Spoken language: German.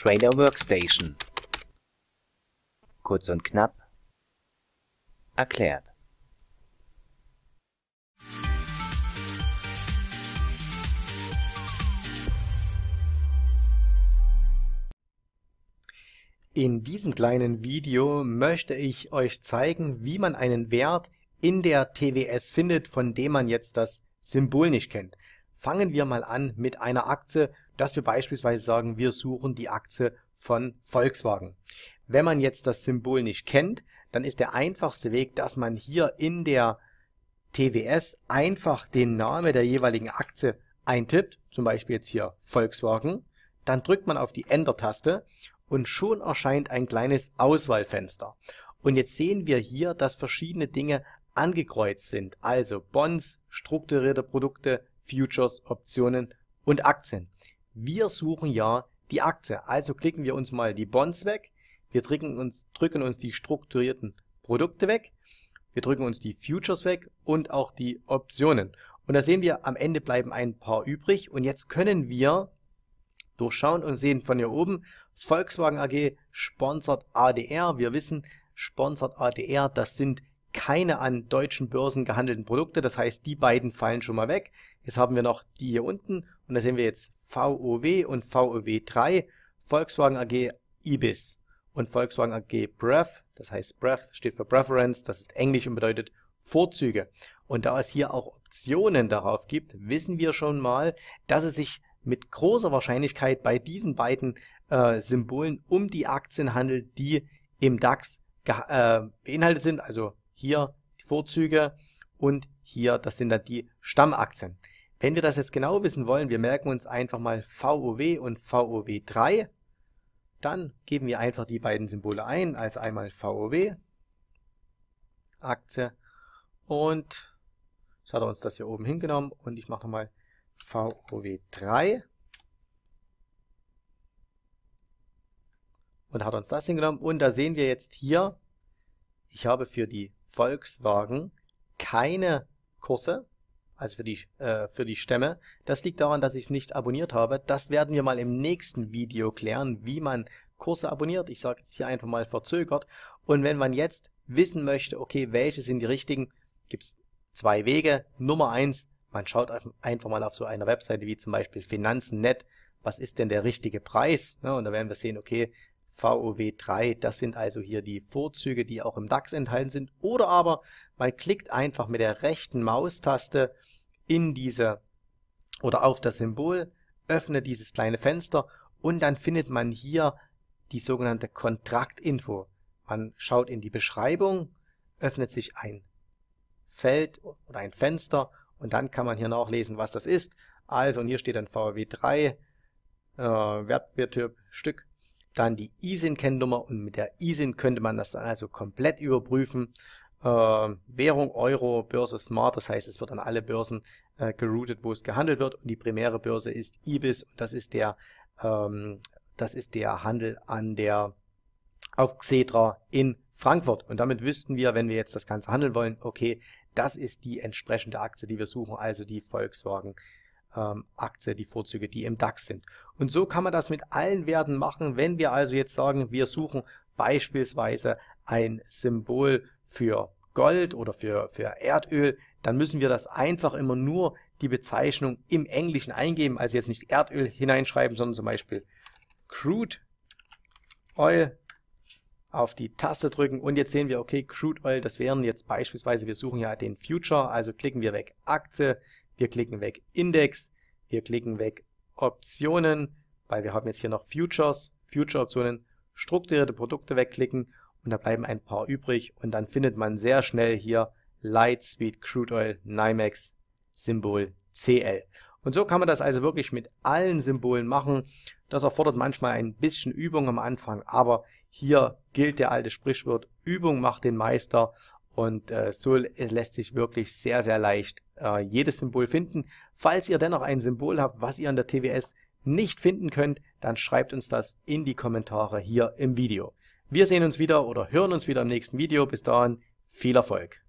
Trader Workstation. Kurz und knapp erklärt. In diesem kleinen Video möchte ich euch zeigen, wie man einen Wert in der TWS findet, von dem man jetzt das Symbol nicht kennt. Fangen wir mal an mit einer Aktie, dass wir beispielsweise sagen, wir suchen die Aktie von Volkswagen. Wenn man jetzt das Symbol nicht kennt, dann ist der einfachste Weg, dass man hier in der TWS einfach den Namen der jeweiligen Aktie eintippt, zum Beispiel jetzt hier Volkswagen, dann drückt man auf die Enter-Taste und schon erscheint ein kleines Auswahlfenster. Und jetzt sehen wir hier, dass verschiedene Dinge angekreuzt sind, also Bonds, strukturierte Produkte, Futures, Optionen und Aktien. Wir suchen ja die Aktie, also klicken wir uns mal die Bonds weg, wir drücken uns, drücken uns die strukturierten Produkte weg, wir drücken uns die Futures weg und auch die Optionen. Und da sehen wir, am Ende bleiben ein paar übrig und jetzt können wir durchschauen und sehen von hier oben, Volkswagen AG sponsert ADR. Wir wissen, sponsert ADR, das sind keine an deutschen Börsen gehandelten Produkte. Das heißt, die beiden fallen schon mal weg. Jetzt haben wir noch die hier unten und da sehen wir jetzt VOW und VOW3, Volkswagen AG IBIS und Volkswagen AG BREF. Das heißt, BREF steht für Preference, das ist Englisch und bedeutet Vorzüge. Und da es hier auch Optionen darauf gibt, wissen wir schon mal, dass es sich mit großer Wahrscheinlichkeit bei diesen beiden äh, Symbolen um die Aktien handelt, die im DAX äh, beinhaltet sind. Also hier die Vorzüge und hier, das sind dann die Stammaktien. Wenn wir das jetzt genau wissen wollen, wir merken uns einfach mal VOW und VOW3. Dann geben wir einfach die beiden Symbole ein, also einmal VOW, Aktie und jetzt hat er uns das hier oben hingenommen und ich mache nochmal VOW3 und hat uns das hingenommen und da sehen wir jetzt hier, ich habe für die Volkswagen keine Kurse, also für die, äh, für die Stämme. Das liegt daran, dass ich es nicht abonniert habe. Das werden wir mal im nächsten Video klären, wie man Kurse abonniert. Ich sage jetzt hier einfach mal verzögert. Und wenn man jetzt wissen möchte, okay, welche sind die richtigen, gibt es zwei Wege. Nummer eins, man schaut einfach mal auf so einer Webseite wie zum Beispiel Finanzen.net, was ist denn der richtige Preis? und da werden wir sehen, okay, VOW3, das sind also hier die Vorzüge, die auch im DAX enthalten sind. Oder aber man klickt einfach mit der rechten Maustaste in diese oder auf das Symbol, öffnet dieses kleine Fenster und dann findet man hier die sogenannte Kontraktinfo. Man schaut in die Beschreibung, öffnet sich ein Feld oder ein Fenster und dann kann man hier nachlesen, was das ist. Also, und hier steht dann VW3, äh, Wertbiertyp, Stück, dann die ISIN-Kennnummer und mit der ISIN könnte man das dann also komplett überprüfen. Äh, Währung Euro, Börse Smart, das heißt, es wird an alle Börsen äh, geroutet, wo es gehandelt wird und die primäre Börse ist IBIS und das ist der, ähm, das ist der Handel an der auf Xetra in Frankfurt. Und damit wüssten wir, wenn wir jetzt das Ganze handeln wollen, okay, das ist die entsprechende Aktie, die wir suchen, also die Volkswagen ähm, Aktie, die Vorzüge, die im DAX sind. Und so kann man das mit allen Werten machen. Wenn wir also jetzt sagen, wir suchen beispielsweise ein Symbol für Gold oder für, für Erdöl, dann müssen wir das einfach immer nur die Bezeichnung im Englischen eingeben, also jetzt nicht Erdöl hineinschreiben, sondern zum Beispiel Crude Oil auf die Taste drücken und jetzt sehen wir, okay, Crude Oil, das wären jetzt beispielsweise, wir suchen ja den Future, also klicken wir weg Aktie, wir klicken weg Index, wir klicken weg Optionen, weil wir haben jetzt hier noch Futures, Future-Optionen, strukturierte Produkte wegklicken und da bleiben ein paar übrig und dann findet man sehr schnell hier Light Sweet Crude Oil NYMEX Symbol CL. Und so kann man das also wirklich mit allen Symbolen machen. Das erfordert manchmal ein bisschen Übung am Anfang, aber hier gilt der alte Sprichwort, Übung macht den Meister und äh, so lässt sich wirklich sehr, sehr leicht äh, jedes Symbol finden. Falls ihr dennoch ein Symbol habt, was ihr an der TWS nicht finden könnt, dann schreibt uns das in die Kommentare hier im Video. Wir sehen uns wieder oder hören uns wieder im nächsten Video. Bis dahin, viel Erfolg!